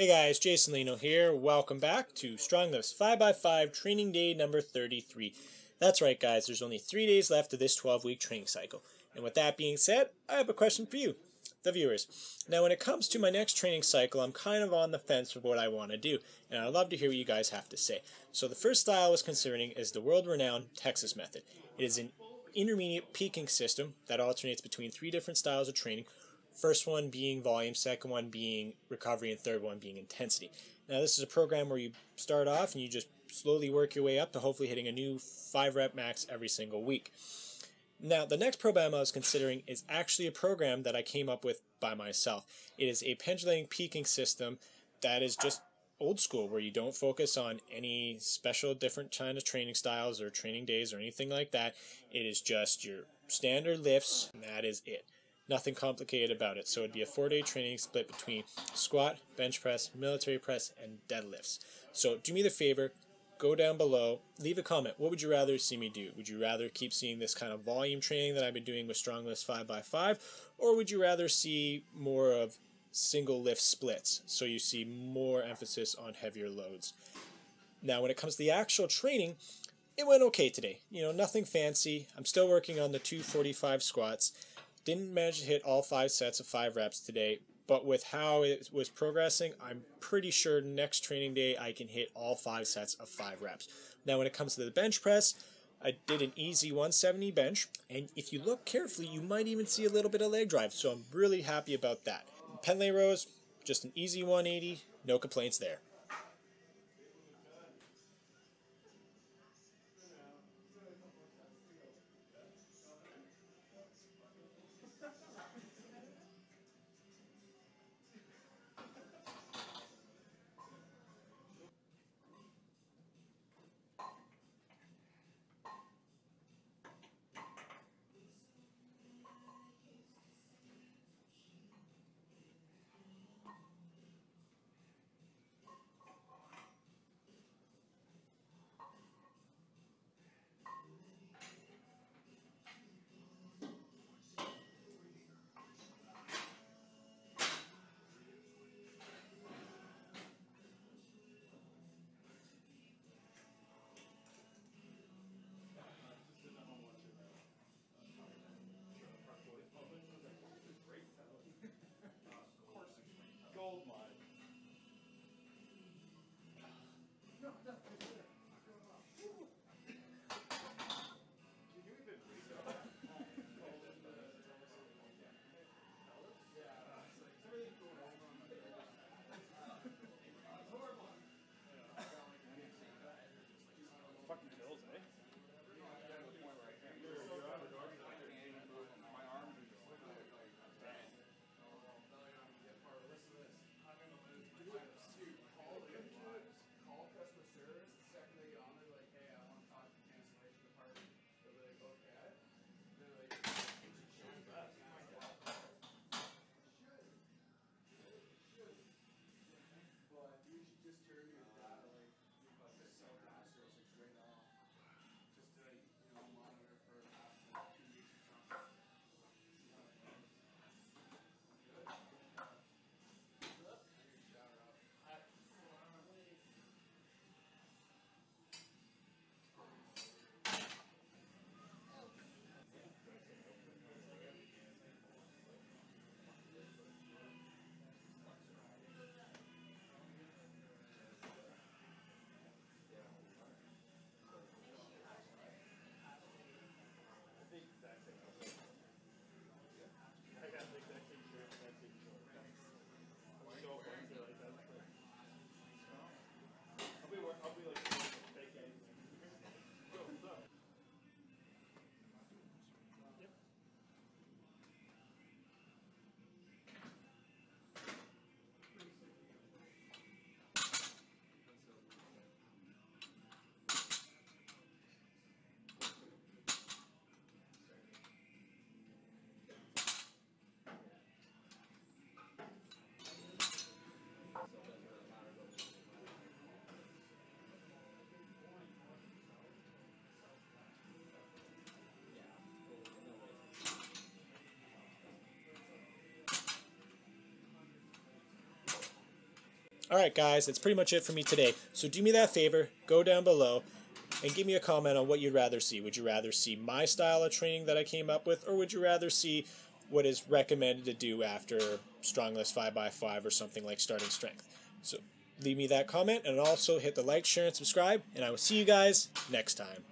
Hey guys, Jason Leeno here. Welcome back to Strong Lifts 5x5 training day number 33. That's right, guys, there's only three days left of this 12 week training cycle. And with that being said, I have a question for you, the viewers. Now, when it comes to my next training cycle, I'm kind of on the fence with what I want to do, and I'd love to hear what you guys have to say. So, the first style I was considering is the world renowned Texas method. It is an intermediate peaking system that alternates between three different styles of training First one being volume, second one being recovery, and third one being intensity. Now, this is a program where you start off and you just slowly work your way up to hopefully hitting a new five rep max every single week. Now, the next program I was considering is actually a program that I came up with by myself. It is a pendulating peaking system that is just old school, where you don't focus on any special different kind of training styles or training days or anything like that. It is just your standard lifts, and that is it. Nothing complicated about it. So it'd be a four day training split between squat, bench press, military press, and deadlifts. So do me the favor, go down below, leave a comment. What would you rather see me do? Would you rather keep seeing this kind of volume training that I've been doing with Strong Lifts 5x5? Or would you rather see more of single lift splits? So you see more emphasis on heavier loads. Now, when it comes to the actual training, it went okay today. You know, nothing fancy. I'm still working on the 245 squats. Didn't manage to hit all five sets of five reps today, but with how it was progressing, I'm pretty sure next training day I can hit all five sets of five reps. Now, when it comes to the bench press, I did an easy 170 bench, and if you look carefully, you might even see a little bit of leg drive, so I'm really happy about that. Pendlay rows, just an easy 180, no complaints there. Alright guys, that's pretty much it for me today. So do me that favor, go down below and give me a comment on what you'd rather see. Would you rather see my style of training that I came up with, or would you rather see what is recommended to do after Stronglifts 5x5 or something like starting strength? So leave me that comment and also hit the like, share, and subscribe, and I will see you guys next time.